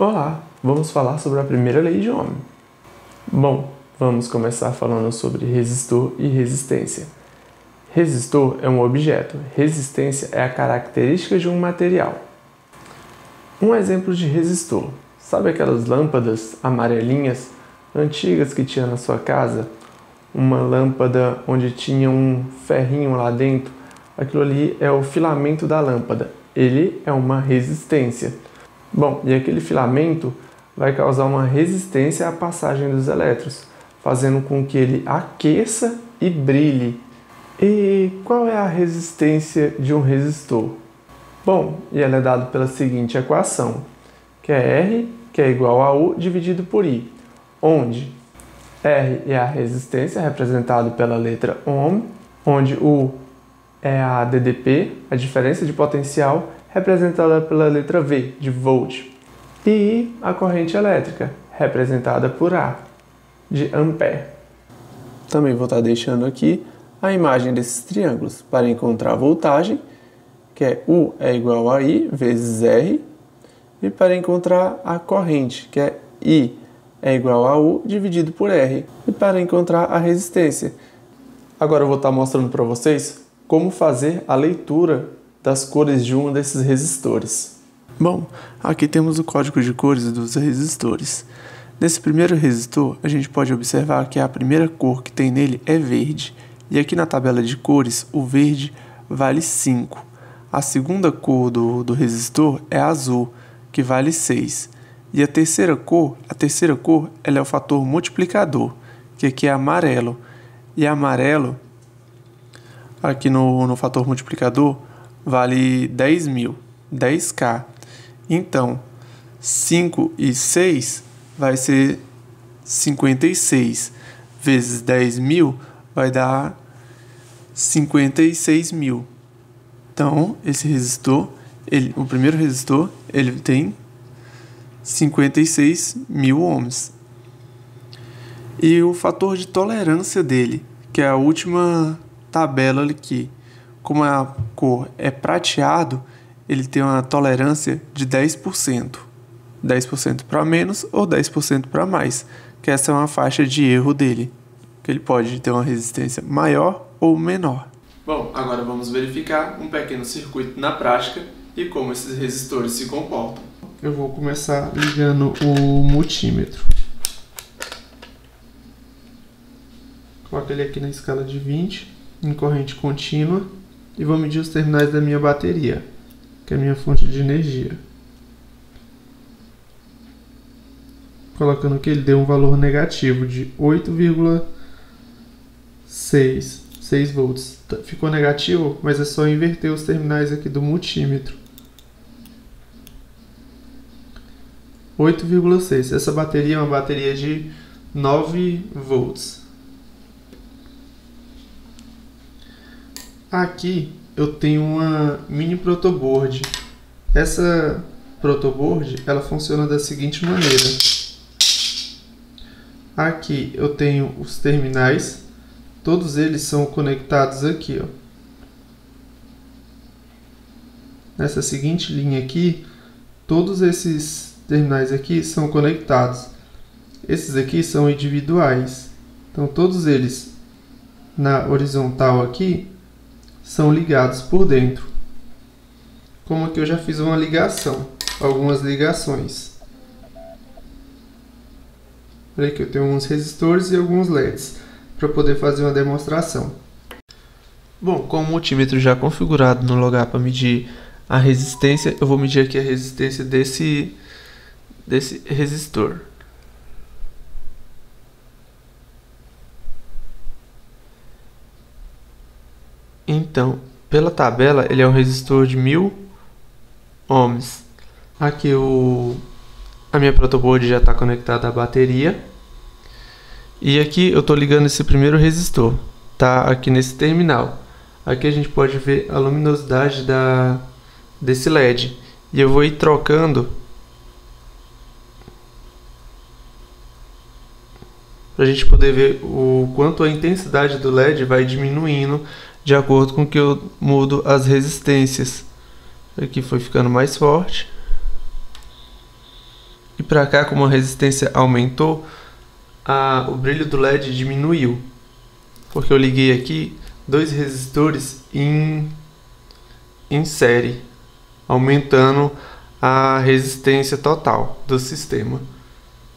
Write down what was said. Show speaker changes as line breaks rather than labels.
Olá, vamos falar sobre a primeira lei de Ohm. Bom, vamos começar falando sobre resistor e resistência. Resistor é um objeto, resistência é a característica de um material. Um exemplo de resistor: sabe aquelas lâmpadas amarelinhas antigas que tinha na sua casa? Uma lâmpada onde tinha um ferrinho lá dentro? Aquilo ali é o filamento da lâmpada. Ele é uma resistência. Bom, e aquele filamento vai causar uma resistência à passagem dos elétrons, fazendo com que ele aqueça e brilhe. E qual é a resistência de um resistor? Bom, e ela é dada pela seguinte equação, que é R, que é igual a U dividido por I, onde R é a resistência representada pela letra Ohm, onde U é a DDP, a diferença de potencial, representada pela letra V, de volt, e a corrente elétrica, representada por A, de ampere. Também vou estar deixando aqui a imagem desses triângulos para encontrar a voltagem, que é U é igual a I vezes R, e para encontrar a corrente, que é I é igual a U dividido por R, e para encontrar a resistência. Agora eu vou estar mostrando para vocês como fazer a leitura das cores de um desses resistores. Bom, aqui temos o código de cores dos resistores. Nesse primeiro resistor, a gente pode observar que a primeira cor que tem nele é verde, e aqui na tabela de cores, o verde vale 5. A segunda cor do, do resistor é azul, que vale 6. E a terceira cor, a terceira cor, ela é o fator multiplicador, que aqui é amarelo. E amarelo, aqui no, no fator multiplicador, vale 10 mil, 10k. Então, 5 e 6 vai ser 56 vezes 10 mil vai dar 56 mil. Então, esse resistor, ele, o primeiro resistor, ele tem 56 mil ohms. E o fator de tolerância dele, que é a última tabela aqui, como a cor é prateado, ele tem uma tolerância de 10%. 10% para menos ou 10% para mais, que essa é uma faixa de erro dele, que ele pode ter uma resistência maior ou menor. Bom, agora vamos verificar um pequeno circuito na prática e como esses resistores se comportam. Eu vou começar ligando o multímetro. Coloco ele aqui na escala de 20, em corrente contínua, e vou medir os terminais da minha bateria que é a minha fonte de energia. Colocando aqui, ele deu um valor negativo de 8,6 6 volts. Tá, ficou negativo, mas é só inverter os terminais aqui do multímetro. 8,6. Essa bateria é uma bateria de 9 volts. Aqui eu tenho uma mini protoboard. Essa protoboard ela funciona da seguinte maneira. Aqui eu tenho os terminais, todos eles são conectados aqui, ó. Nessa seguinte linha aqui, todos esses terminais aqui são conectados. Esses aqui são individuais. Então todos eles na horizontal aqui são ligados por dentro. Como aqui eu já fiz uma ligação, algumas ligações. Olha aqui, eu tenho uns resistores e alguns LEDs para poder fazer uma demonstração. Bom, com o multímetro já configurado no lugar para medir a resistência, eu vou medir aqui a resistência desse, desse resistor. Então, pela tabela, ele é um resistor de 1000 ohms. Aqui o a minha protoboard já está conectada à bateria. E aqui eu estou ligando esse primeiro resistor, tá aqui nesse terminal. Aqui a gente pode ver a luminosidade da desse LED. E eu vou ir trocando para a gente poder ver o quanto a intensidade do LED vai diminuindo de acordo com que eu mudo as resistências. Aqui foi ficando mais forte. e para cá, como a resistência aumentou, a, o brilho do LED diminuiu. Porque eu liguei aqui dois resistores em, em série, aumentando a resistência total do sistema.